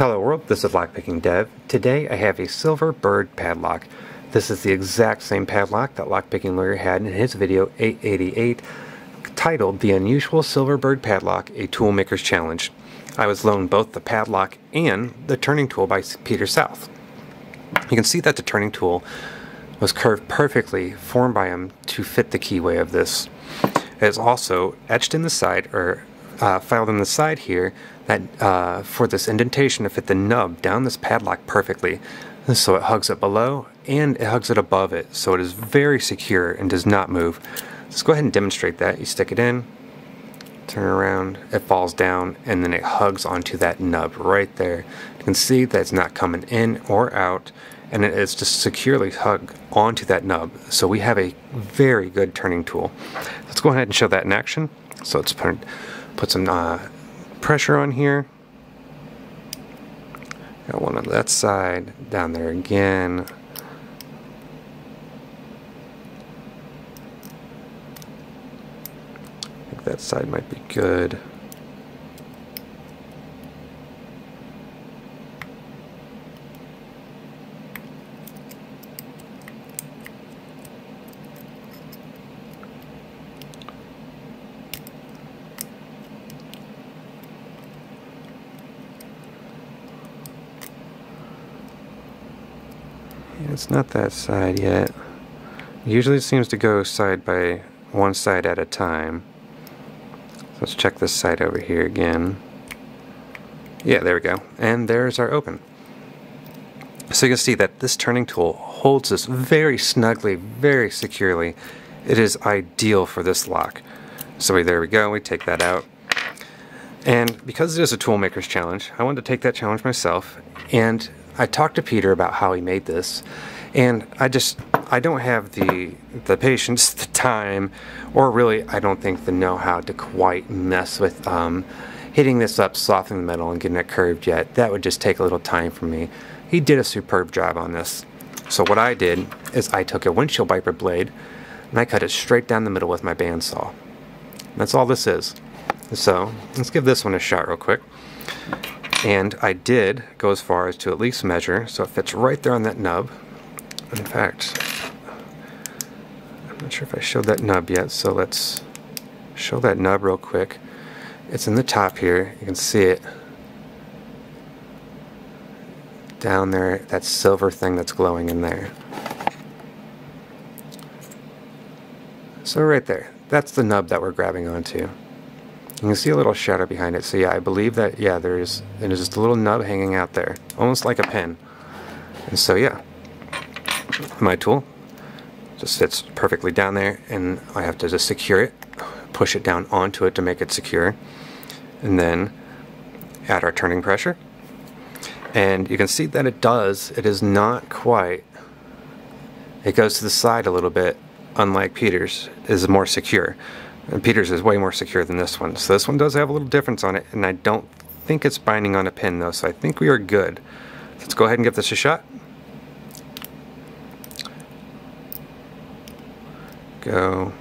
Hello world, this is Lockpicking Dev. Today I have a silver bird padlock. This is the exact same padlock that Lockpicking Lawyer had in his video 888 titled The Unusual Silver Bird Padlock, a Toolmaker's Challenge. I was loaned both the padlock and the turning tool by Peter South. You can see that the turning tool was curved perfectly, formed by him to fit the keyway of this. It is also etched in the side, or uh, filed in the side here, that uh, for this indentation to fit the nub down this padlock perfectly. So it hugs it below and it hugs it above it, so it is very secure and does not move. Let's go ahead and demonstrate that. You stick it in, turn around, it falls down, and then it hugs onto that nub right there. You can see that it's not coming in or out, and it is just securely hugged onto that nub. So we have a very good turning tool. Let's go ahead and show that in action. So let's put, put some uh, pressure on here. Got one on that side, down there again. I think that side might be good. It's not that side yet. Usually it seems to go side by one side at a time. Let's check this side over here again. Yeah, there we go. And there's our open. So you can see that this turning tool holds this very snugly, very securely. It is ideal for this lock. So we, there we go, we take that out. And because it is a toolmaker's challenge, I wanted to take that challenge myself and I talked to Peter about how he made this, and I just I don't have the the patience, the time, or really I don't think the know-how to quite mess with um, hitting this up, softening the metal, and getting it curved yet. That would just take a little time for me. He did a superb job on this. So what I did is I took a windshield wiper blade and I cut it straight down the middle with my bandsaw. That's all this is. So let's give this one a shot real quick. And I did go as far as to at least measure, so it fits right there on that nub. In fact, I'm not sure if I showed that nub yet, so let's show that nub real quick. It's in the top here, you can see it. Down there, that silver thing that's glowing in there. So right there, that's the nub that we're grabbing onto. You can see a little shadow behind it. So yeah, I believe that, yeah, there's, there's just a little nub hanging out there. Almost like a pin. And so yeah, my tool just fits perfectly down there and I have to just secure it, push it down onto it to make it secure. And then add our turning pressure. And you can see that it does, it is not quite, it goes to the side a little bit, unlike Peter's, is more secure. And Peter's is way more secure than this one. So this one does have a little difference on it, and I don't think it's binding on a pin though, so I think we are good. Let's go ahead and give this a shot. Go.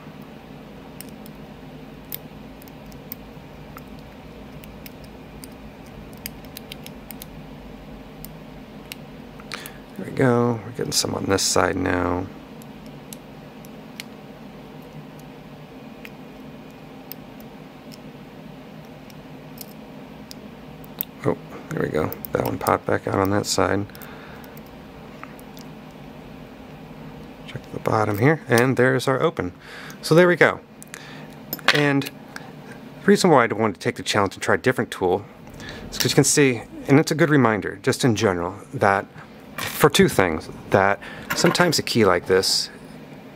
There we go. We're getting some on this side now. There we go. That one popped back out on that side. Check the bottom here, and there's our open. So there we go. And the reason why I wanted to take the challenge and try a different tool is because you can see, and it's a good reminder, just in general, that for two things, that sometimes a key like this,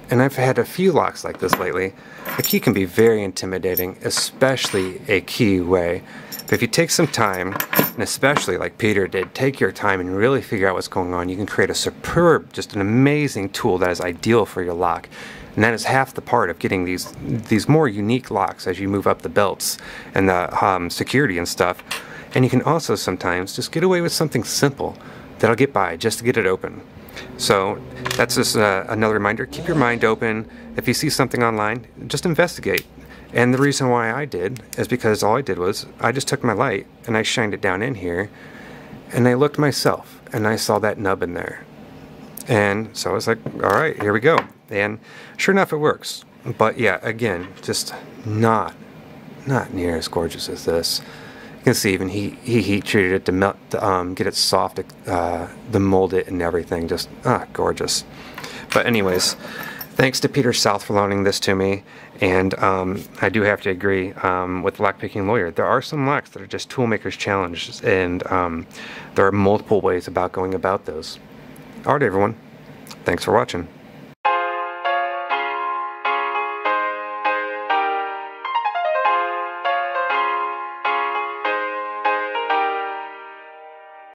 and I've had a few locks like this lately, a key can be very intimidating, especially a keyway but if you take some time, and especially like Peter did, take your time and really figure out what's going on, you can create a superb, just an amazing tool that is ideal for your lock. And that is half the part of getting these these more unique locks as you move up the belts and the um, security and stuff. And you can also sometimes just get away with something simple that'll get by just to get it open. So that's just uh, another reminder. Keep your mind open. If you see something online, just investigate. And the reason why I did is because all I did was I just took my light and I shined it down in here and I looked myself and I saw that nub in there. And so I was like, all right, here we go. And sure enough, it works. But yeah, again, just not, not near as gorgeous as this. You can see even he, he heat treated it to melt, to, um, get it soft, uh, to mold it and everything. Just, ah, gorgeous. But anyways, thanks to Peter South for loaning this to me. And um, I do have to agree um, with Lockpicking Lawyer. There are some locks that are just toolmakers challenges, and um, there are multiple ways about going about those. Alright everyone, thanks for watching.